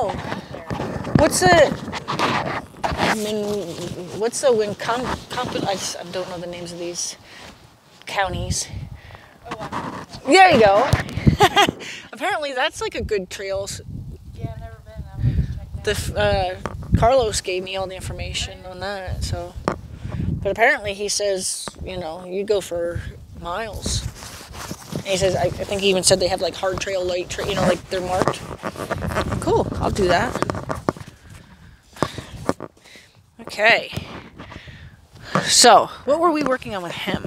know. What's the? I mean, what's the when com, comp, I, just, I don't know the names of these counties. There you go. Apparently, that's like a good trail. Yeah, never been. I'm gonna check that. The uh, Carlos gave me all the information on that. So, but apparently he says, you know, you go for miles. And he says, I, I think he even said they have like hard trail, light trail, you know, like they're marked. Cool, I'll do that. Okay. So, what were we working on with him?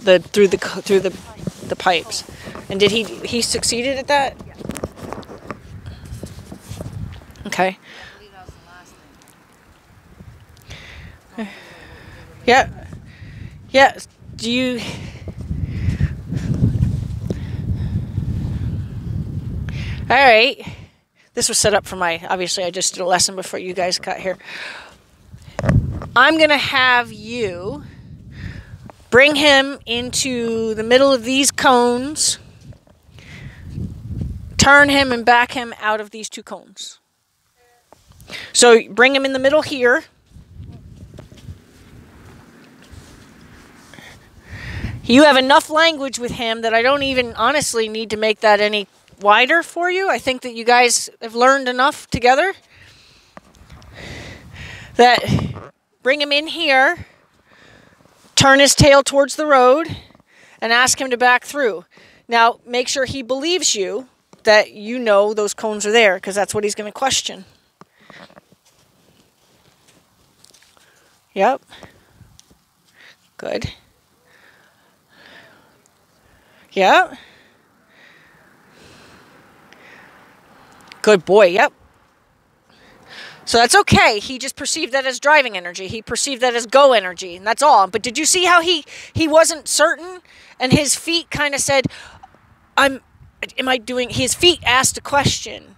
The through the through the the pipes, and did he he succeeded at that? Okay. I believe that was the last thing. Yeah. Yeah. Do you? All right. This was set up for my. Obviously, I just did a lesson before you guys got here. I'm gonna have you bring him into the middle of these cones. Turn him and back him out of these two cones. So bring him in the middle here. You have enough language with him that I don't even honestly need to make that any wider for you. I think that you guys have learned enough together that bring him in here, turn his tail towards the road, and ask him to back through. Now, make sure he believes you that you know those cones are there because that's what he's going to question. Yep. Good. Yep. Good boy. Yep. So that's okay. He just perceived that as driving energy. He perceived that as go energy, and that's all. But did you see how he he wasn't certain, and his feet kind of said, "I'm." Am I doing? His feet asked a question.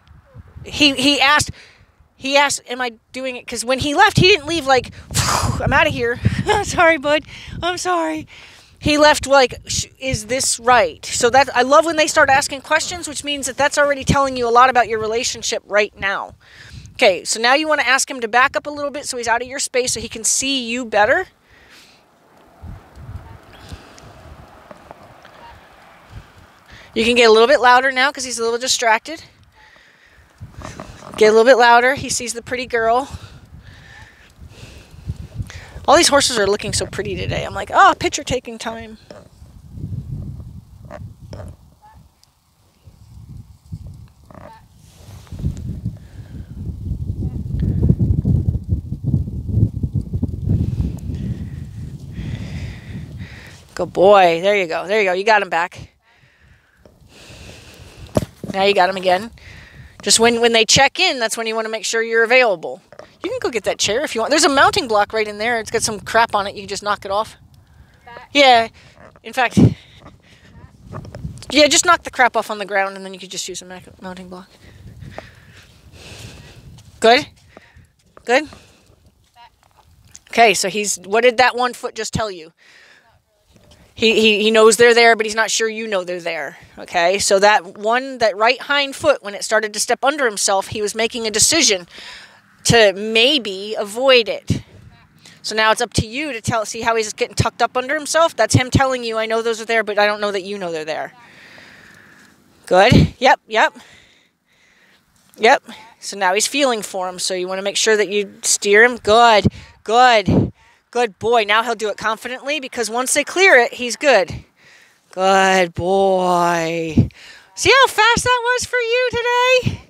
He he asked. He asked, "Am I doing it?" Because when he left, he didn't leave like, "I'm out of here." sorry, bud. I'm sorry. He left like, "Is this right?" So that I love when they start asking questions, which means that that's already telling you a lot about your relationship right now. Okay, so now you want to ask him to back up a little bit so he's out of your space so he can see you better. You can get a little bit louder now because he's a little distracted. Get a little bit louder. He sees the pretty girl. All these horses are looking so pretty today. I'm like, oh, picture taking time. Good boy. There you go. There you go. You got him back. Now you got him again. Just when when they check in, that's when you want to make sure you're available. You can go get that chair if you want. There's a mounting block right in there. It's got some crap on it. You can just knock it off. Yeah. In fact, yeah, just knock the crap off on the ground, and then you could just use a mounting block. Good. Good. Okay, so he's. What did that one foot just tell you? He, he, he knows they're there, but he's not sure you know they're there. Okay, so that one, that right hind foot, when it started to step under himself, he was making a decision to maybe avoid it. So now it's up to you to tell, see how he's getting tucked up under himself? That's him telling you, I know those are there, but I don't know that you know they're there. Good. Yep, yep. Yep. So now he's feeling for him, so you want to make sure that you steer him. Good, good. Good boy. Now he'll do it confidently because once they clear it, he's good. Good boy. See how fast that was for you today?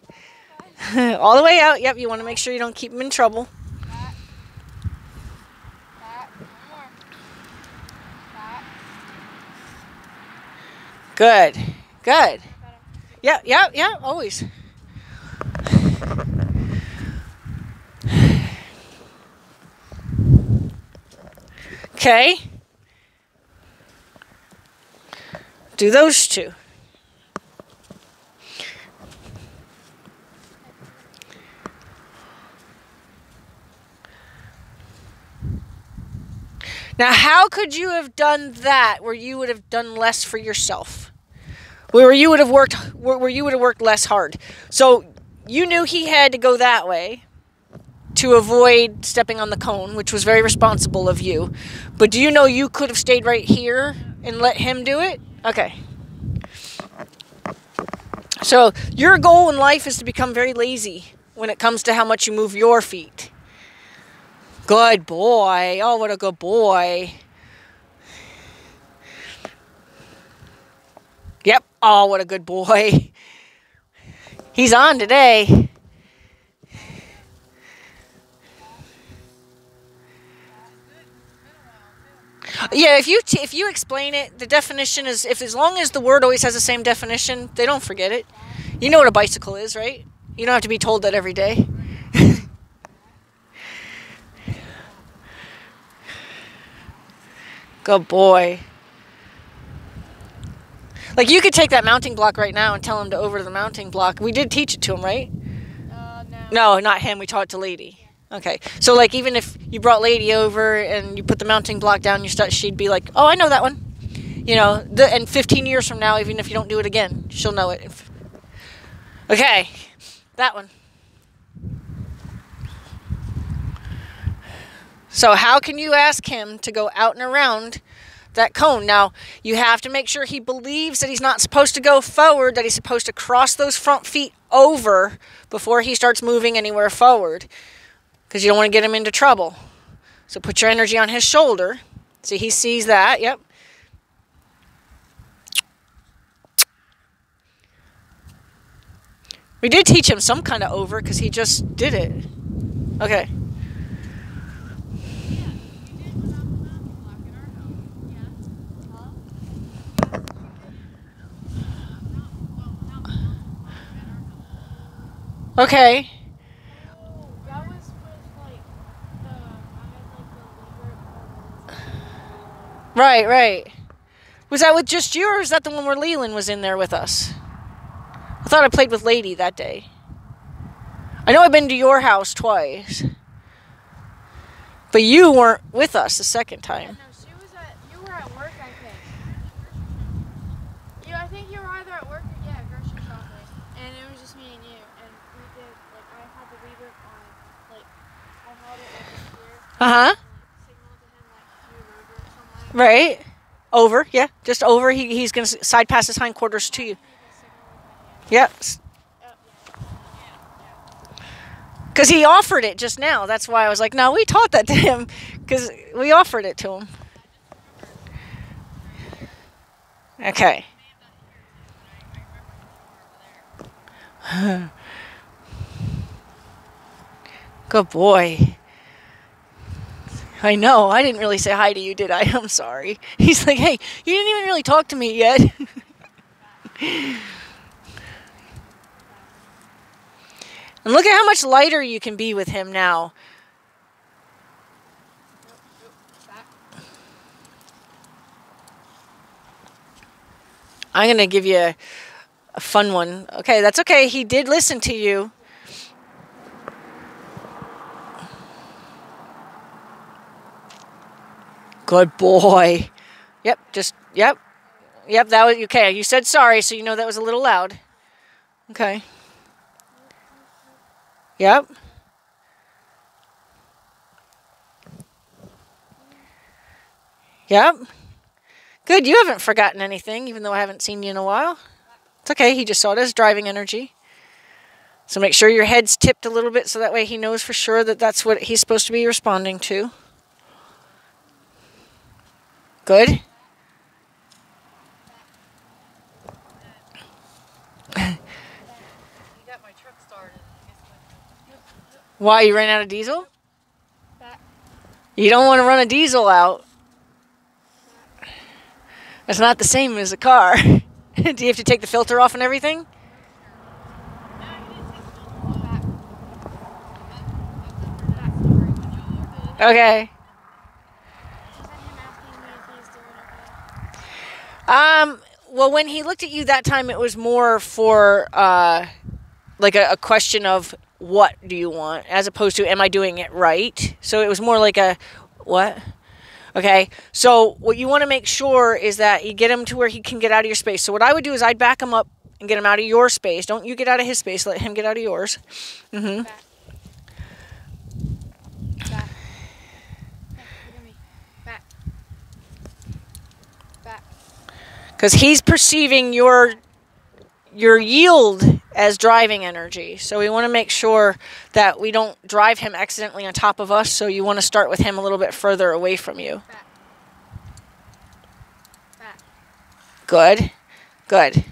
All the way out. Yep, you want to make sure you don't keep them in trouble. Good. Good. Yeah, yeah, yeah, always. Okay. Do those two. Now, how could you have done that where you would have done less for yourself? Where you would have worked where you would have worked less hard. So you knew he had to go that way to avoid stepping on the cone, which was very responsible of you. But do you know you could have stayed right here and let him do it? Okay. So, your goal in life is to become very lazy when it comes to how much you move your feet. Good boy. Oh, what a good boy. Yep. Oh, what a good boy. He's on today. Yeah, if you if you explain it, the definition is if as long as the word always has the same definition, they don't forget it. You know what a bicycle is, right? You don't have to be told that every day. Good boy. Like you could take that mounting block right now and tell him to over to the mounting block. We did teach it to him, right? Uh, no. No, not him. We taught it to Lady. Okay. So like even if you brought Lady over and you put the mounting block down, you start, she'd be like, "Oh, I know that one." You know, the, and 15 years from now, even if you don't do it again, she'll know it. Okay, that one. So how can you ask him to go out and around that cone? Now, you have to make sure he believes that he's not supposed to go forward, that he's supposed to cross those front feet over before he starts moving anywhere forward because you don't want to get him into trouble. So put your energy on his shoulder. See, he sees that. Yep. We did teach him some kind of over because he just did it. Okay. Okay. That was with like the I had like the leader Right, right. Was that with just you, or is that the one where Leland was in there with us? I thought I played with Lady that day. I know I've been to your house twice, but you weren't with us the second time. no, she was at. You were at work, I think. You, I think you were either at work or yeah, grocery shopping, and it was just me and you, and we did like I had the leader on, like I held it like this here, Uh huh. and, like signaled to him like move over somewhere. Right. Over. Yeah. Just over. He, he's gonna side pass his hindquarters to you. He can signal with my hand. Yeah. s- yeah. Because he offered it just now. That's why I was like, no, we taught that to him. Because we offered it to him. Okay. Good boy. I know. I didn't really say hi to you, did I? I'm sorry. He's like, hey, you didn't even really talk to me yet. And look at how much lighter you can be with him now. I'm going to give you a, a fun one. Okay, that's okay. He did listen to you. Good boy. Yep, just, yep. Yep, that was, okay. You said sorry, so you know that was a little loud. Okay. Yep. Yep. Good, you haven't forgotten anything, even though I haven't seen you in a while. It's okay, he just saw it as driving energy. So make sure your head's tipped a little bit so that way he knows for sure that that's what he's supposed to be responding to. Good. Why, you ran out of diesel? You don't want to run a diesel out. That's not the same as a car. Do you have to take the filter off and everything? Okay. Um. Well, when he looked at you that time, it was more for uh, like a, a question of what do you want, as opposed to am I doing it right. So it was more like a what. Okay, so what you want to make sure is that you get him to where he can get out of your space. So what I would do is I'd back him up and get him out of your space. Don't you get out of his space. Let him get out of yours. Mm-hmm. Back. Back. Hey, look at me. Back. Back. Because he's perceiving your your yield as driving energy. So we want to make sure that we don't drive him accidentally on top of us. So you want to start with him a little bit further away from you. Good. Good.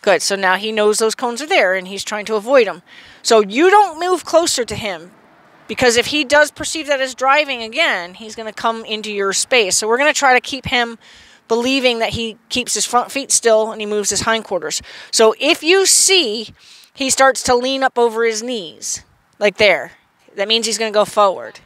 Good. So now he knows those cones are there and he's trying to avoid them. So you don't move closer to him because if he does perceive that as driving again, he's going to come into your space. So we're going to try to keep him believing that he keeps his front feet still and he moves his hindquarters. So if you see he starts to lean up over his knees, like there, that means he's going to go forward.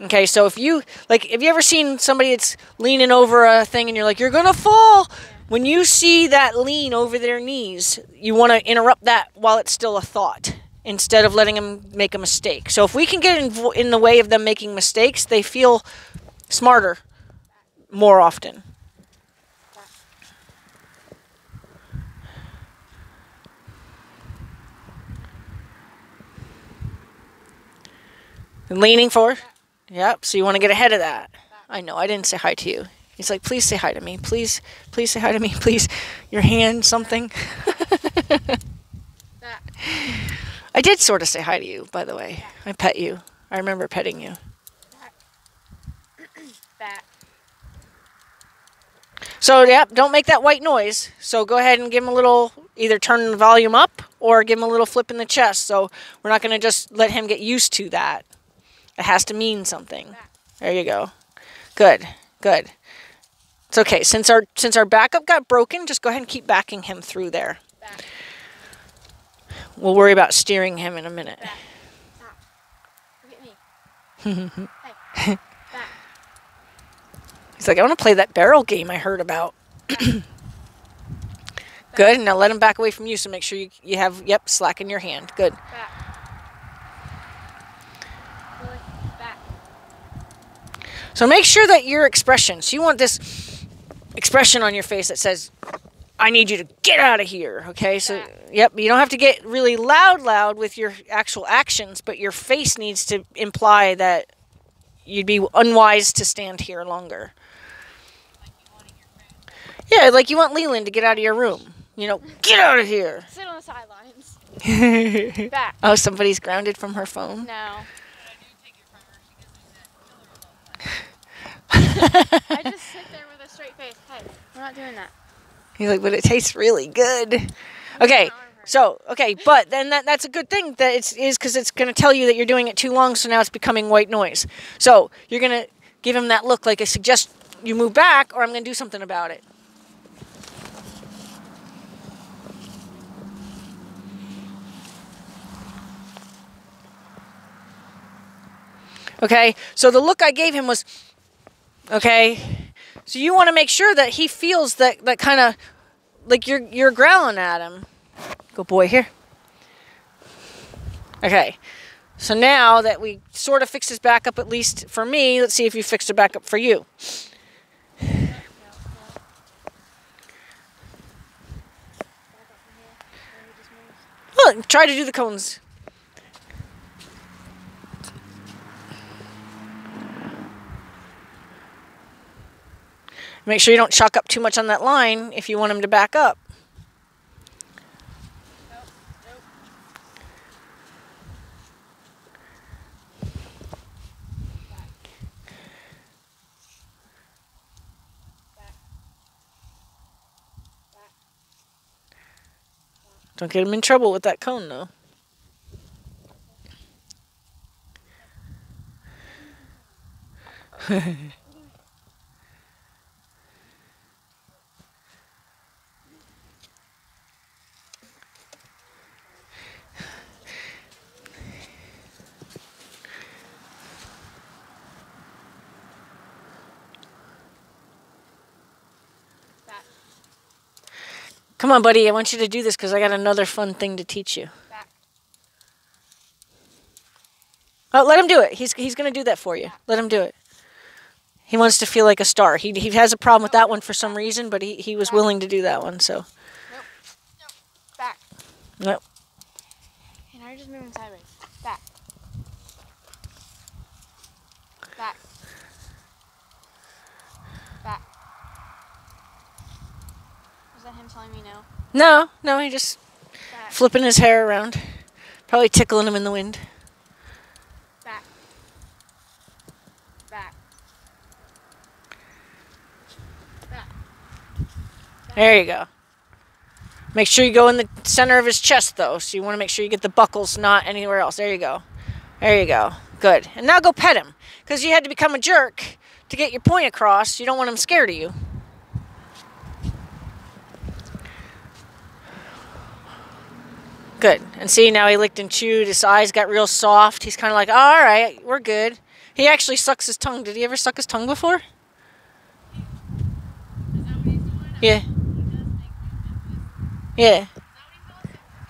Okay, so if you like, have you ever seen somebody that's leaning over a thing and you're like, you're gonna fall? When you see that lean over their knees, you want to interrupt that while it's still a thought instead of letting them make a mistake. So if we can get in, in the way of them making mistakes, they feel smarter more often. Leaning forward. Yep. So you want to get ahead of that. I know. I didn't say hi to you. He's like, please say hi to me. Please, please say hi to me. Please, your hand, something. I did sort of say hi to you, by the way. I pet you. I remember petting you. So, yep, don't make that white noise. So go ahead and give him a little, either turn the volume up or give him a little flip in the chest. So we're not going to just let him get used to that. It has to mean something. There you go. Good, good. It's okay. Since our since our backup got broken, just go ahead and keep backing him through there. Back. We'll worry about steering him in a minute. Back. Stop. Look at me. hey. Back. He's like, I want to play that barrel game I heard about. Good. Now let him back away from you. So make sure you, you have, yep, slack in your hand. Good. Back. Lily. Back. So make sure that your expression, so you want this expression on your face that says, I need you to get out of here. Okay. So, yep, you don't have to get really loud, loud with your actual actions, but your face needs to imply that you'd be unwise to stand here longer. Yeah, like you want Leland to get out of your room. You know, get out of here. Sit on the sidelines. Back. oh, somebody's grounded from her phone. No. I just sit there with a straight face. Hey, we're not doing that. He's like, but it tastes really good. Okay, so okay, but then that, that's a good thing that it's is because it's going to tell you that you're doing it too long, so now it's becoming white noise. So you're going to give him that look, like I suggest you move back, or I'm going to do something about it. Okay, so the look I gave him was okay. So you want to make sure that he feels that that kind of like you're you're growling at him. Go boy here. Okay. So now that we sort of fixed his back up at least for me, let's see if you fixed it back up for you. Look, try to do the cones. Make sure you don't chalk up too much on that line if you want him to back up. Don't get him in trouble with that cone, though. Come on, buddy. I want you to do this because I got another fun thing to teach you. Back. Oh, let him do it. He's he's gonna do that for you. Let him do it. He wants to feel like a star. He he has a problem with that one for some reason, but he, he was willing to do that one. So Nope. Nope. Okay, now you're just moving sideways. Back. Back. Back. Was that him telling me no? No, no, he just Back. flipping his hair around. Probably tickling him in the wind. Back. Back. Back. There you go. Make sure you go in the center of his chest, though. So you want to make sure you get the buckles, not anywhere else. There you go. There you go. Good. And now go pet him. Because you had to become a jerk to get your point across. You don't want him scared of you. Good. And see, now he licked and chewed. His eyes got real soft. He's kind of like, all right, we're good. He actually sucks his tongue. Did he ever suck his tongue before? Yeah. Yeah.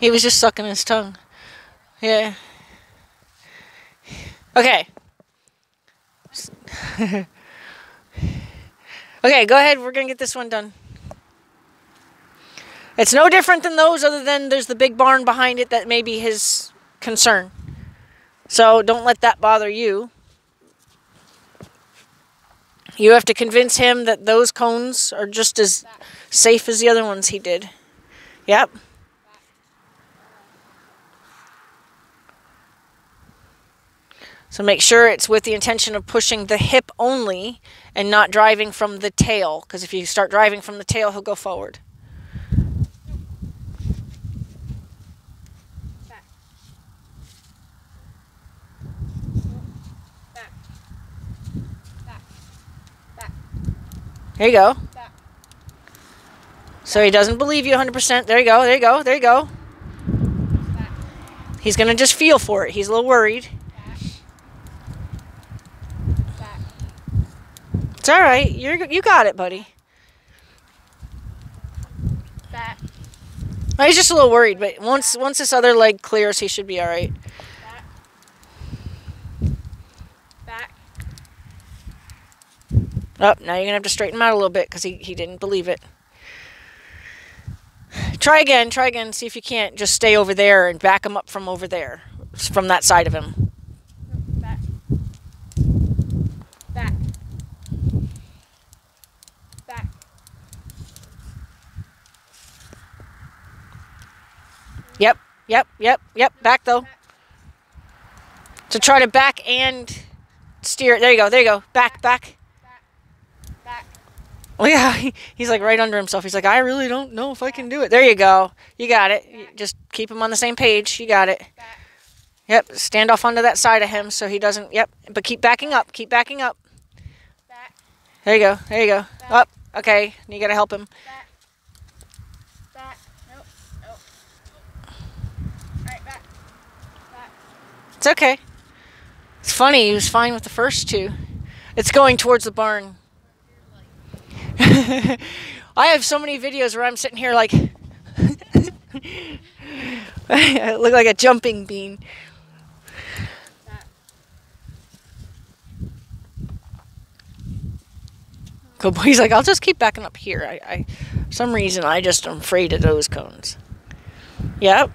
He was just sucking his tongue. Yeah. Okay. okay, go ahead. We're going to get this one done. It's no different than those, other than there's the big barn behind it that may be his concern. So don't let that bother you. You have to convince him that those cones are just as safe as the other ones he did. Yep. So make sure it's with the intention of pushing the hip only and not driving from the tail. Because if you start driving from the tail, he'll go forward. Back. Back. Back. Back. There you go. So he doesn't believe you 100%. There you go. There you go. There you go. He's going to just feel for it. He's a little worried. It's all right. You're you got it, buddy. He's just a little worried, but once once this other leg clears, he should be all right. Back. Back. Oh, now you're gonna have to straighten him out a little bit because he, he didn't believe it. Try again, try again, see if you can't just stay over there and back him up from over there, from that side of him. Back. Back. Back. Yep, yep, yep, yep, back though. So try to back and steer. There you go, there you go. Back. Back. Oh yeah, he- he's like right under himself. He's like, I really don't know if I can do it. There you go. You got it. Just keep him on the same page. You got it. Yep, stand off onto that side of him so he doesn't. Yep, but keep backing up. Keep backing up. There you go. There you go. Up. Okay. You gotta help him. It's okay. It's funny. He was fine with the first two. It's going towards the barn. I have so many videos where I'm sitting here like. I look like a jumping bean. Good boy. He's like, I'll just keep backing up here. I, I, some reason, I just am afraid of those cones. Yep.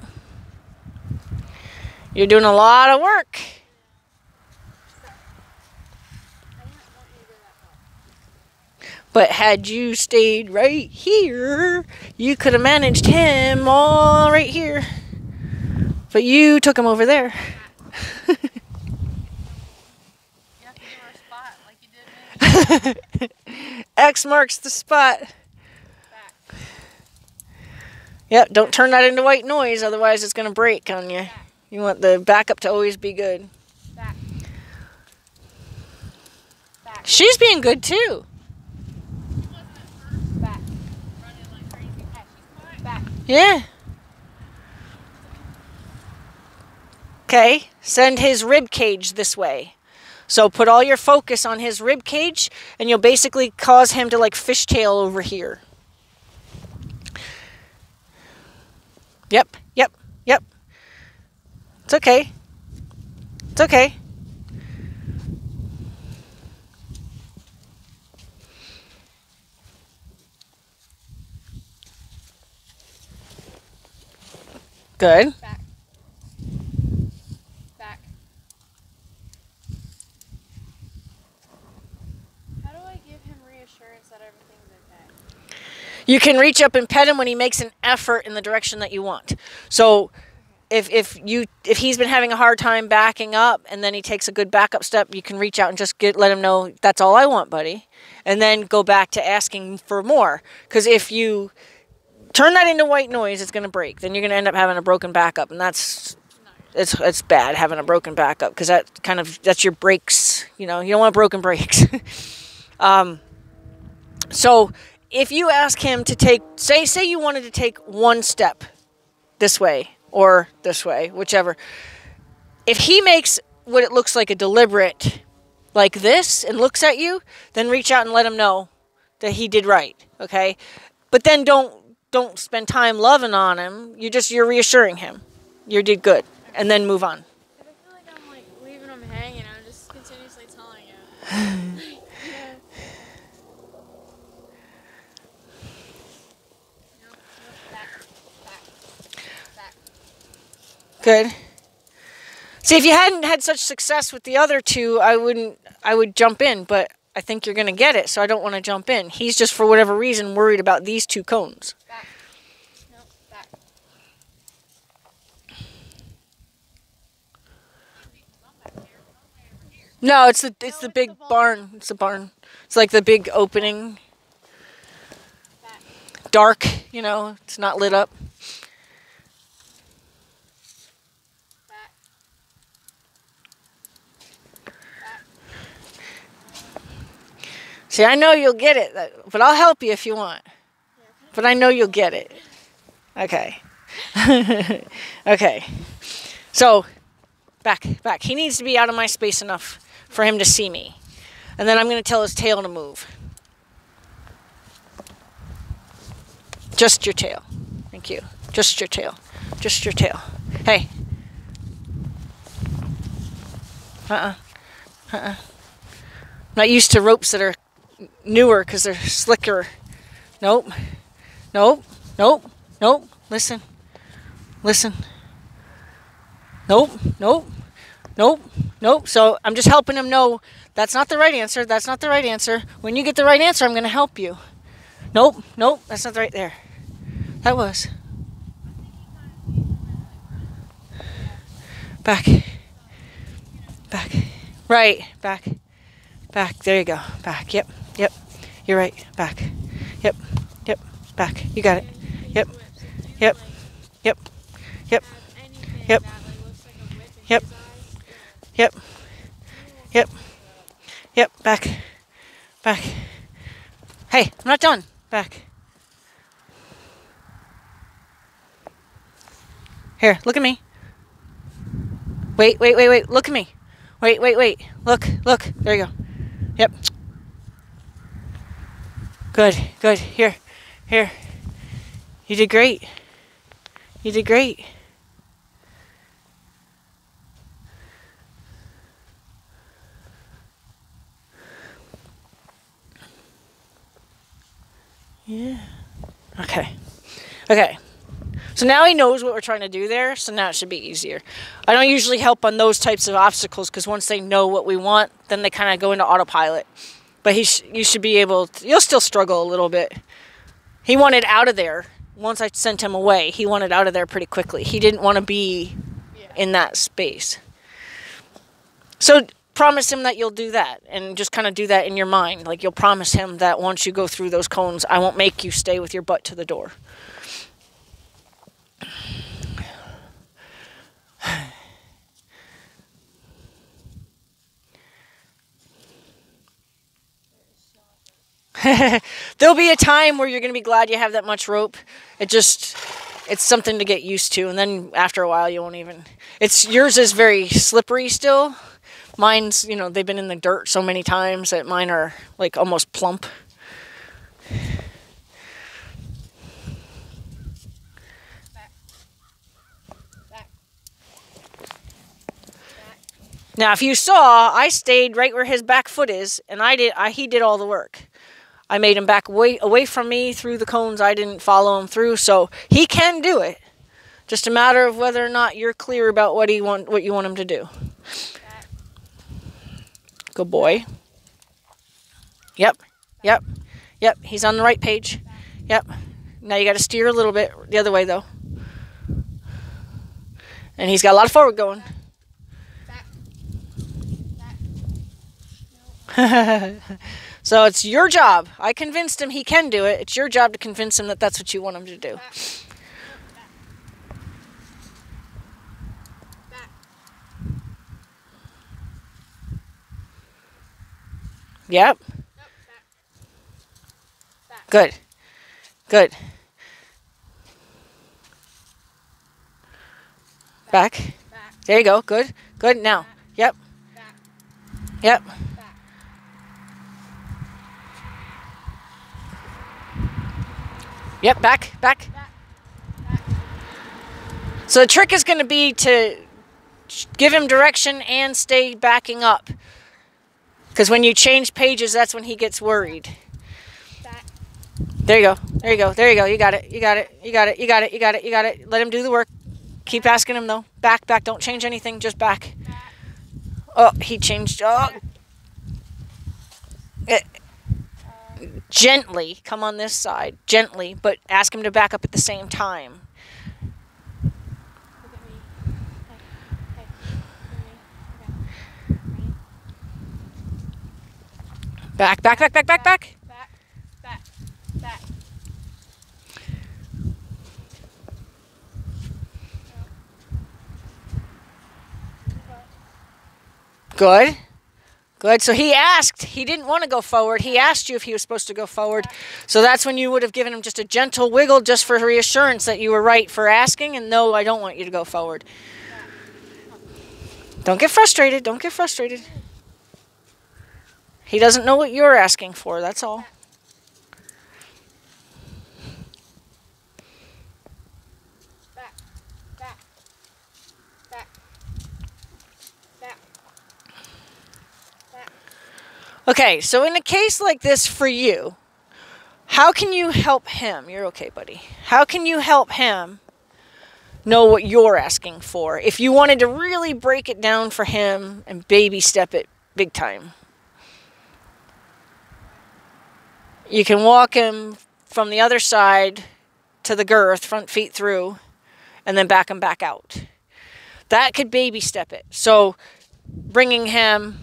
You're doing a lot of work. I didn't want you to go that far. But had you stayed right here, you could have managed him all right here. But you took him over there. You have to do our spot like you did me. X marks the spot. Back. Yep, don't turn that into white noise, otherwise it's going to break on you. You want the backup to always be good. Back. Back. She's being good too. Back. Back. Yeah. Okay, send his rib cage this way. So put all your focus on his rib cage, and you'll basically cause him to like fishtail over here. Yep, yep, yep. It's okay. It's okay. Good. Back. Back. How do I give him reassurance that everything's okay? You can reach up and pet him when he makes an effort in the direction that you want. So if if you if he's been having a hard time backing up and then he takes a good backup step, you can reach out and just get let him know that's all I want, buddy. And then go back to asking for more cuz if you turn that into white noise, it's going to break. Then you're going to end up having a broken backup and that's it's it's bad having a broken backup cuz that kind of that's your brakes, you know, you don't want broken brakes. um so if you ask him to take say say you wanted to take one step this way or this way, whichever. If he makes what it looks like a deliberate like this and looks at you, then reach out and let him know that he did right, okay? But then don't don't spend time loving on him. You just you're reassuring him. You did good. And then move on. I feel like I'm like leaving him hanging, I'm just continuously telling him. Good. See, if you hadn't had such success with the other two, I wouldn't. I would jump in, but I think you're going to get it, so I don't want to jump in. He's just for whatever reason worried about these two cones. Back. No, back. No, it's the it's the it's big the barn. It's the barn. It's like the big opening, Back. dark. You know, it's not lit up. Back. See, I know you'll get it, but I'll help you if you want. But I know you'll get it. Okay. okay. So, back, back. He needs to be out of my space enough for him to see me. And then I'm going to tell his tail to move. Just your tail. Thank you. Just your tail. Just your tail. Hey. Uh uh-uh. uh. Uh uh. Not used to ropes that are newer because they're slicker. Nope. Nope. Nope. Nope. Listen. Listen. Nope. Nope. Nope. Nope. So I'm just helping him know that's not the right answer. That's not the right answer. When you get the right answer, I'm going to help you. Nope. Nope. That's not the right there. That was. Back. Back. Right. Back. Back. There you go. Back. Yep. Yep. You're right. Back. Yep. Yep. Back. You got it. Yep. Yep. Yep. Yep. Yep. Yep. Yep. Yep. Yep. Back. Back. Hey, I'm not done. Back. Here, look at me. Wait, wait, wait, wait. Look at me. Wait, wait, wait. Look, look. There you go. Yep. Good, good. Here, here. You did great. You did great. Yeah. Okay. Okay. So now he knows what we're trying to do there, so now it should be easier. I don't usually help on those types of obstacles because once they know what we want, then they kind of go into autopilot. But he, sh- you should be able. To, you'll still struggle a little bit. He wanted out of there. Once I sent him away, he wanted out of there pretty quickly. He didn't want to be Yeah. in that space. So promise him that you'll do that and just kind of do that in your mind. Like you'll promise him that once you go through those cones, I won't make you stay with your butt to the door. There'll be a time where you're going to be glad you have that much rope. It just it's something to get used to and then after a while you won't even it's yours is very slippery still mine's you know they've been in the dirt so many times that mine are like almost plump now if you saw i stayed right where his back foot is and i did I, he did all the work i made him back way away from me through the cones i didn't follow him through so he can do it Just a matter of whether or not you're clear about what he want what you want him to do. Good boy. Yep. Yep. Yep. He's on the right page. Yep. Now you got to steer a little bit the other way though. And he's got a lot of forward going. Back. Back. so it's your job. I convinced him he can do it. It's your job to convince him that that's what you want him to do. Back. Back. Yep. Back. Good. Good. Back. There you go. Good. Good. Now. Yep. Yep. Back. Yep. Back. Back. Back. Back. So the trick is going to be to give him direction and stay backing up. Because when you change pages, that's when he gets worried. There you go. There you go. There you go. You got it. You got it. You got it. You got it. You got it. You got it. Let him do the work. Keep asking him though. Back, back. Don't change anything. Just back. Back. Oh, he changed. Oh. Gently come on this side. Gently, but ask him to back up at the same time. Back, back, back. Back. Back. Back. Good. Good. So he asked, he didn't want to go forward. He asked you if he was supposed to go forward. So that's when you would have given him just a gentle wiggle just for reassurance that you were right for asking and no, I don't want you to go forward. Don't get frustrated. Don't get frustrated. He doesn't know what you're asking for. That's all. Back. Back. Back. Back. Back. Okay, so in a case like this for you, how can you help him? You're okay, buddy. How can you help him know what you're asking for if you wanted to really break it down for him and baby step it big time? You can walk him from the other side to the girth, front feet through, and then back him back out. That could baby step it. So bringing him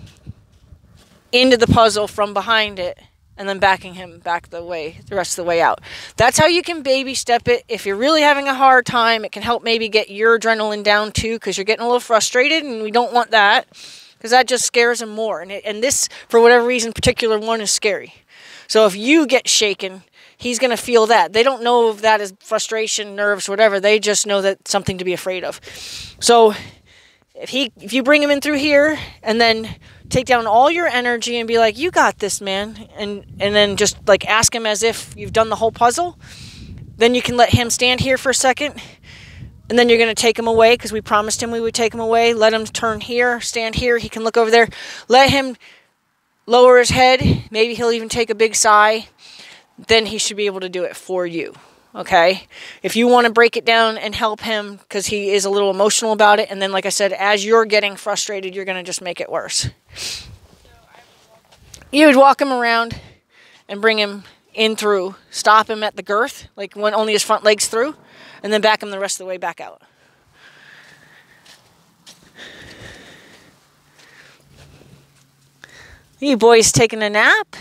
into the puzzle from behind it and then backing him back the way the rest of the way out. That's how you can baby step it. If you're really having a hard time, it can help maybe get your adrenaline down too cuz you're getting a little frustrated and we don't want that because that just scares him more. And it, and this for whatever reason particular one is scary. So if you get shaken, he's going to feel that. They don't know if that is frustration, nerves, whatever. They just know that something to be afraid of. So if he if you bring him in through here and then take down all your energy and be like you got this man and and then just like ask him as if you've done the whole puzzle then you can let him stand here for a second and then you're going to take him away because we promised him we would take him away. Let him turn here stand here he can look over there. Let him lower his head maybe he'll even take a big sigh then he should be able to do it for you okay? If you want to break it down and help him because he is a little emotional about it and then like i said as you're getting frustrated you're going to just make it worse. You would walk him around and bring him in through stop him at the girth like when only his front legs through and then back him the rest of the way back out. You boys taking a nap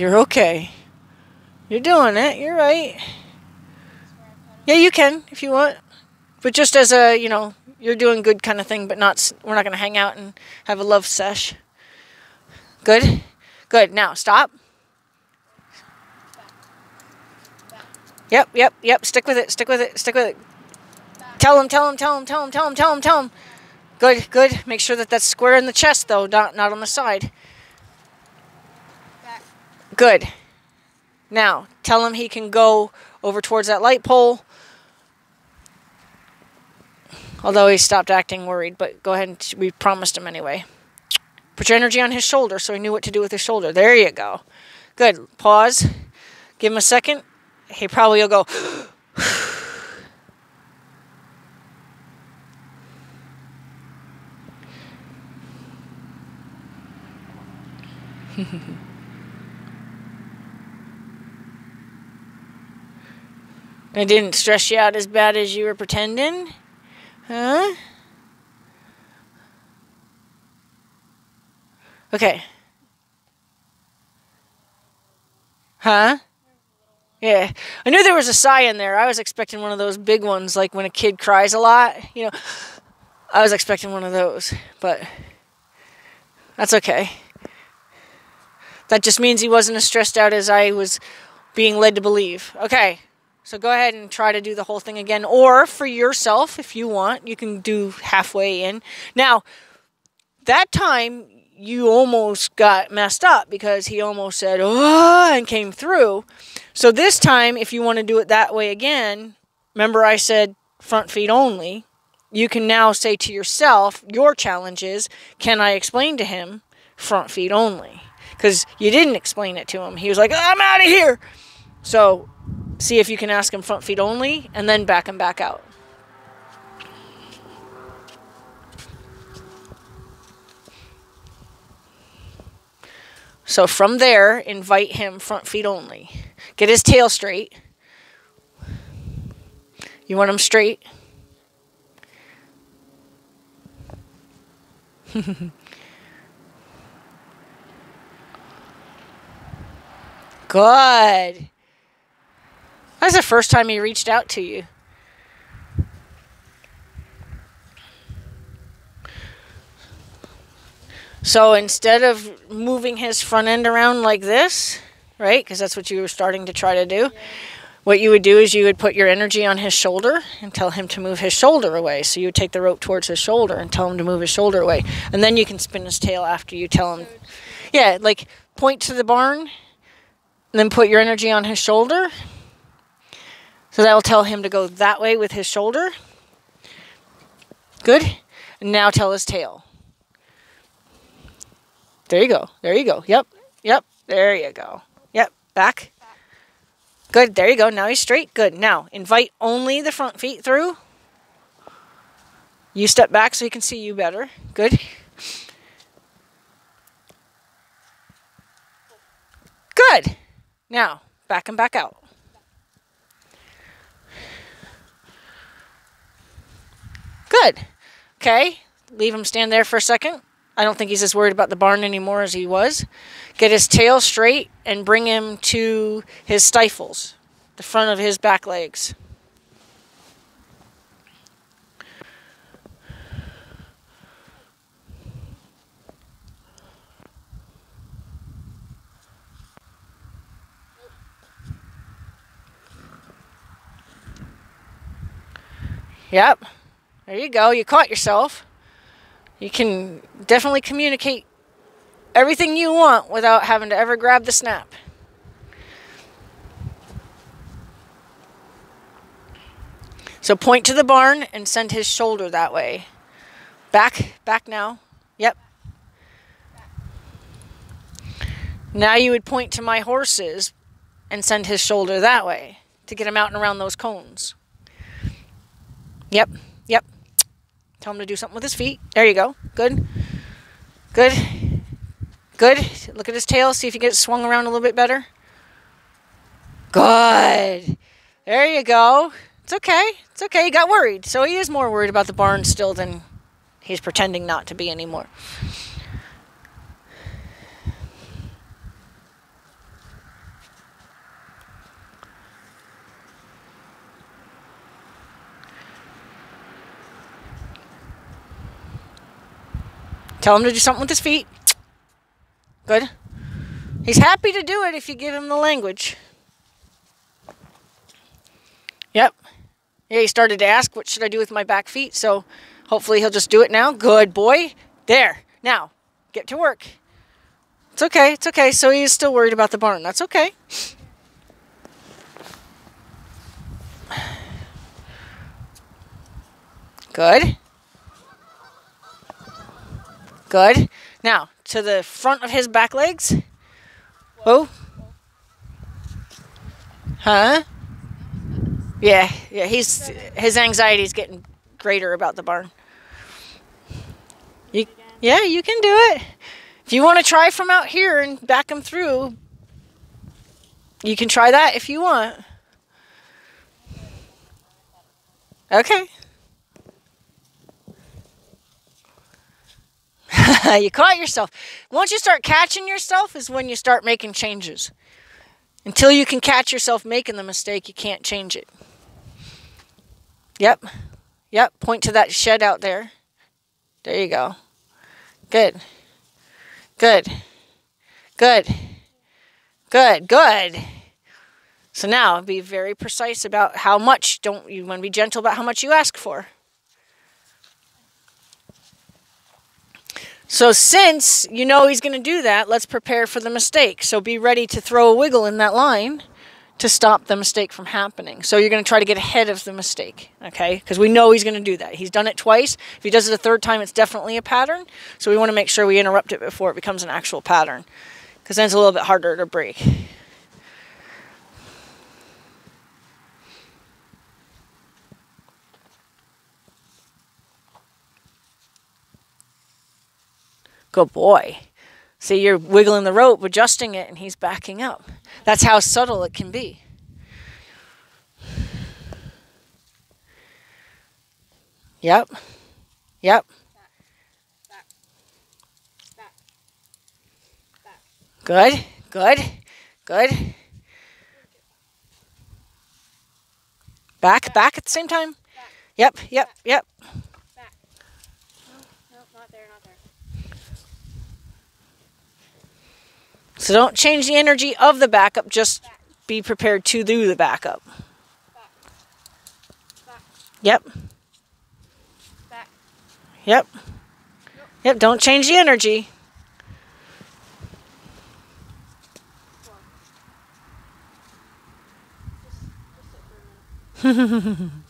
You're okay. You're doing it. You're right. Yeah, you can if you want. But just as a, you know, you're doing good kind of thing, but not, we're not going to hang out and have a love sesh. Good? Good. Now, stop. Yep, yep, yep. Stick with it. Stick with it. Stick with it. Tell him, tell him, tell him, tell him, tell him, tell him, tell him. Good, good. Make sure that that's square in the chest, though, not, not on the side. Good. Now, tell him he can go over towards that light pole. Although he stopped acting worried, but go ahead and we promised him anyway. Put your energy on his shoulder so he knew what to do with his shoulder. There you go. Good. Pause. Give him a second. He probably will go. I didn't stress you out as bad as you were pretending? Huh? Okay. Huh? Yeah. I knew there was a sigh in there. I was expecting one of those big ones, like when a kid cries a lot. You know, I was expecting one of those, but that's okay. That just means he wasn't as stressed out as I was being led to believe. Okay. So go ahead and try to do the whole thing again. Or for yourself, if you want, you can do halfway in. Now, that time you almost got messed up because he almost said, oh, and came through. So this time, if you want to do it that way again, remember I said front feet only. You can now say to yourself, your challenge is, can I explain to him front feet only? Because you didn't explain it to him. He was like, I'm out of here. So see if you can ask him front feet only and then back him back out. So from there, invite him front feet only. Get his tail straight. You want him straight? Good. That's the first time he reached out to you. So instead of moving his front end around like this, right? Because that's what you were starting to try to do. What you would do is you would put your energy on his shoulder and tell him to move his shoulder away. So you would take the rope towards his shoulder and tell him to move his shoulder away. And then you can spin his tail after you tell him. Yeah, like point to the barn, and then put your energy on his shoulder so that will tell him to go that way with his shoulder. Good. And now tell his tail. There you go. There you go. Yep. Yep. There you go. Yep. Back. Good. There you go. Now he's straight. Good. Now invite only the front feet through. You step back so he can see you better. Good. Good. Now, back and back out. Good. Okay. Leave him stand there for a second. I don't think he's as worried about the barn anymore as he was. Get his tail straight and bring him to his stifles, the front of his back legs. Yep. There you go. You caught yourself. You can definitely communicate everything you want without having to ever grab the snap. So point to the barn and send his shoulder that way. Back, back now. Yep. Now you would point to my horses and send his shoulder that way to get him out and around those cones. Yep. Tell him to do something with his feet. There you go. Good. Good. Good. Look at his tail. See if you get it swung around a little bit better. Good. There you go. It's okay. It's okay. He got worried. So he is more worried about the barn still than he's pretending not to be anymore. Tell him to do something with his feet. Good. He's happy to do it if you give him the language. Yep. Yeah, he started to ask, what should I do with my back feet? So hopefully he'll just do it now. Good boy. There. Now, get to work. It's okay. It's okay. So he's still worried about the barn. That's okay. Good. Good. Now, to the front of his back legs. Oh. Huh? Yeah, yeah, he's his anxiety is getting greater about the barn. You, yeah, you can do it. If you want to try from out here and back him through, you can try that if you want. Okay. you caught yourself. Once you start catching yourself is when you start making changes. Until you can catch yourself making the mistake, you can't change it. Yep. Yep. Point to that shed out there. There you go. Good. Good. Good. Good. Good. So now be very precise about how much. Don't you want to be gentle about how much you ask for. So since you know he's going to do that, let's prepare for the mistake. So be ready to throw a wiggle in that line to stop the mistake from happening. So you're going to try to get ahead of the mistake, okay? Because we know he's going to do that. He's done it twice. If he does it a third time, it's definitely a pattern. So we want to make sure we interrupt it before it becomes an actual pattern. Because then it's a little bit harder to break. Good boy. See, you're wiggling the rope, adjusting it, and he's backing up. That's how subtle it can be. Yep. Yep. Back. Back. Back. Good. Good. Good. Back, back at the same time. Yep, yep, yep. So don't change the energy of the backup, just be prepared to do the backup. Yep. Yep. Yep, don't change the energy.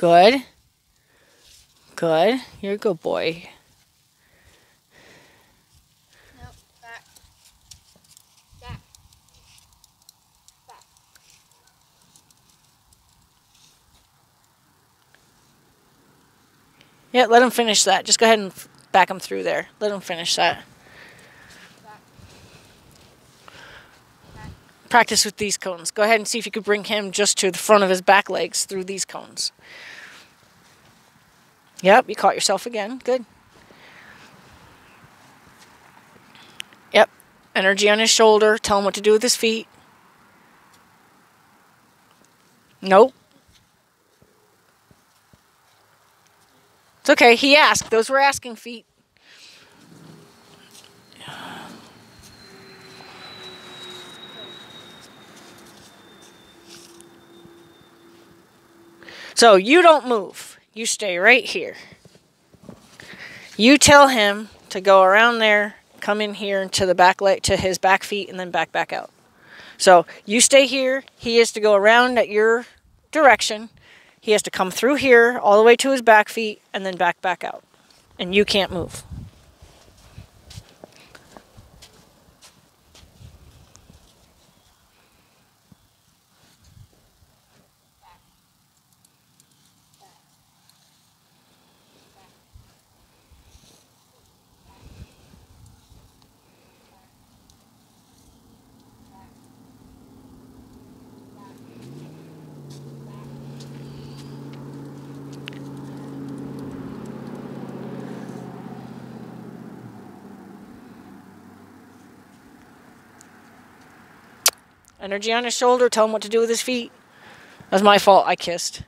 Good. Good. You're a good boy. Nope. Back. Back. Back. Yeah, let him finish that. Just go ahead and back him through there. Let him finish that. Practice with these cones. Go ahead and see if you could bring him just to the front of his back legs through these cones. Yep, you caught yourself again. Good. Yep. Energy on his shoulder. Tell him what to do with his feet. Nope. It's okay. He asked. Those were asking feet. So you don't move. You stay right here. You tell him to go around there, come in here to the back leg to his back feet and then back back out. So you stay here. He is to go around at your direction. He has to come through here all the way to his back feet and then back back out. And you can't move. Energy on his shoulder. Tell him what to do with his feet. That's my fault. I kissed.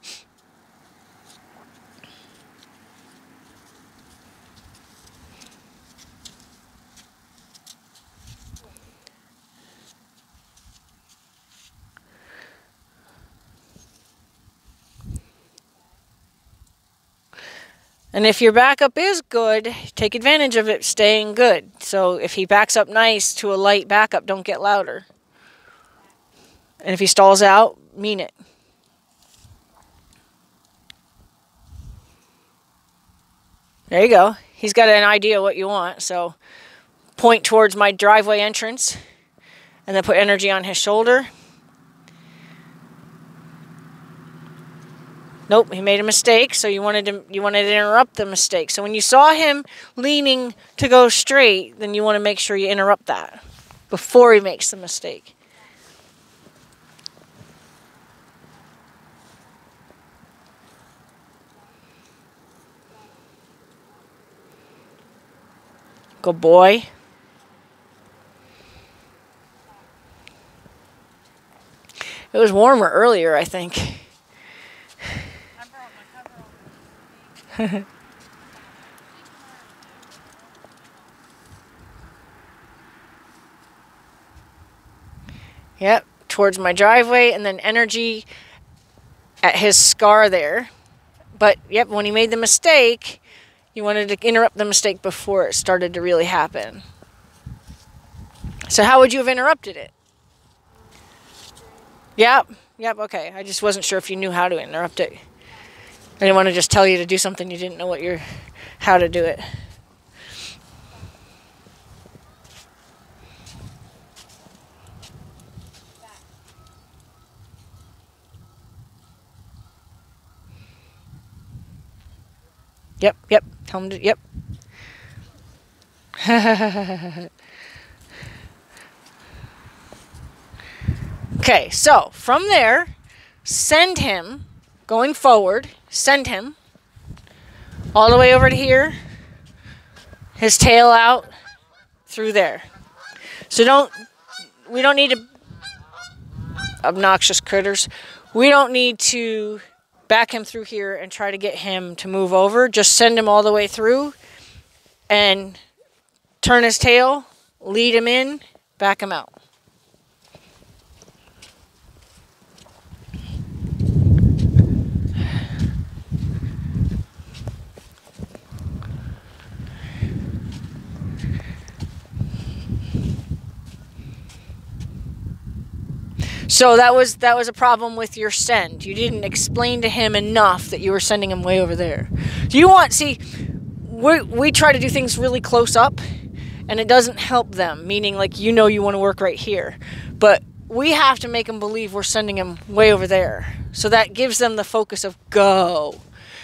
And if your backup is good, take advantage of it staying good. So if he backs up nice to a light backup, don't get louder. And if he stalls out, mean it. There you go. He's got an idea what you want. So point towards my driveway entrance and then put energy on his shoulder. Nope, he made a mistake, so you wanted to you wanted to interrupt the mistake. So when you saw him leaning to go straight, then you want to make sure you interrupt that before he makes the mistake. Good boy. It was warmer earlier, I think. Yep, towards my driveway, and then energy at his scar there. But yep, when he made the mistake, you wanted to interrupt the mistake before it started to really happen. So, how would you have interrupted it? Yep, yep, okay. I just wasn't sure if you knew how to interrupt it. I didn't want to just tell you to do something you didn't know what you're, how to do it. Yep, yep. Tell him to, yep. okay, so from there, send him going forward, send him all the way over to here, his tail out through there. So don't, we don't need to, obnoxious critters, we don't need to back him through here and try to get him to move over. Just send him all the way through and turn his tail, lead him in, back him out. So that was that was a problem with your send. You didn't explain to him enough that you were sending him way over there. Do you want see we we try to do things really close up and it doesn't help them, meaning like you know you want to work right here. But we have to make them believe we're sending him way over there. So that gives them the focus of go.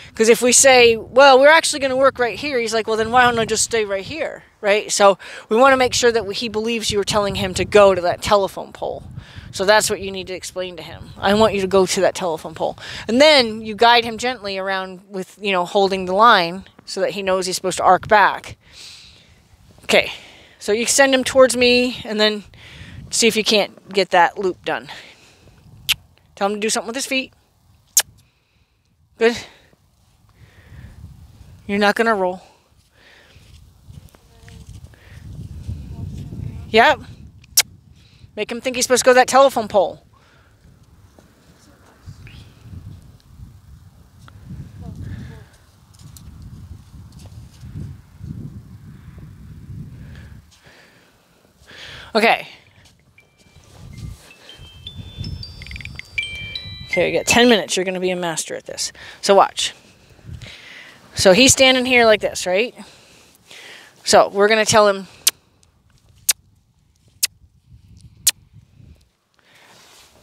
Because if we say, well, we're actually going to work right here, he's like, well, then why don't I just stay right here? Right? So we want to make sure that he believes you are telling him to go to that telephone pole. So that's what you need to explain to him. I want you to go to that telephone pole. And then you guide him gently around with, you know, holding the line so that he knows he's supposed to arc back. Okay. So you send him towards me and then see if you can't get that loop done. Tell him to do something with his feet. Good. You're not going to roll. Yep. Make him think he's supposed to go to that telephone pole. Okay. Okay, we got 10 minutes. You're going to be a master at this. So watch. So he's standing here like this, right? So we're going to tell him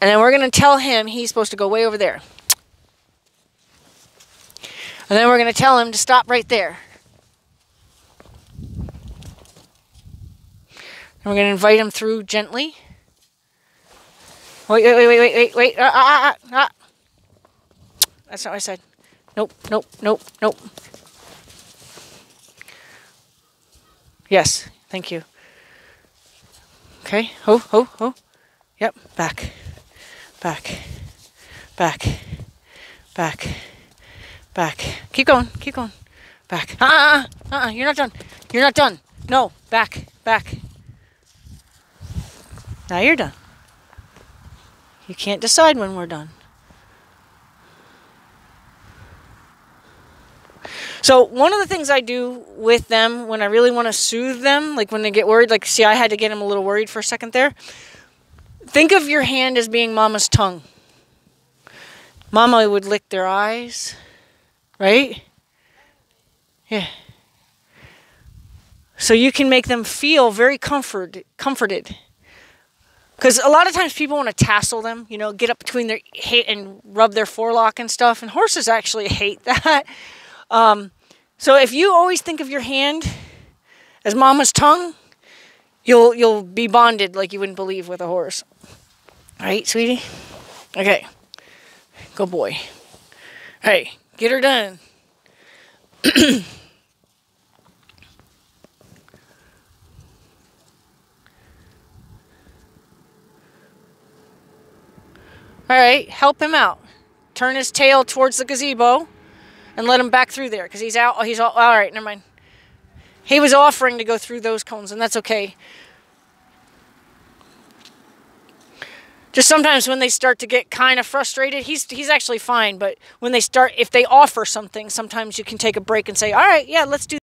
And then we're going to tell him he's supposed to go way over there. And then we're going to tell him to stop right there. And we're going to invite him through gently. Wait, wait, wait, wait, wait, wait, wait. Ah, ah, ah, ah. That's not what I said. Nope, nope, nope, nope. Yes, thank you. Okay, ho, ho, ho. Yep, back back, back, back, back. Keep going, keep going. Back. Ah, uh, uh, uh, you're not done. You're not done. No, back, back. Now you're done. You can't decide when we're done. So one of the things I do with them when I really want to soothe them, like when they get worried, like see, I had to get them a little worried for a second there. Think of your hand as being mama's tongue. Mama would lick their eyes, right? Yeah. So you can make them feel very comfort, comforted. Because a lot of times people want to tassel them, you know, get up between their hate and rub their forelock and stuff. And horses actually hate that. Um, so if you always think of your hand as mama's tongue, you'll you'll be bonded like you wouldn't believe with a horse. All right, sweetie. Okay, good boy. Hey, get her done. All right, help him out. Turn his tail towards the gazebo and let him back through there because he's out. He's all, all right, never mind. He was offering to go through those cones, and that's okay. Just sometimes when they start to get kind of frustrated, he's he's actually fine. But when they start, if they offer something, sometimes you can take a break and say, "All right, yeah, let's do."